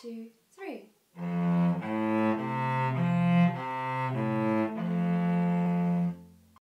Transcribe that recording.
two,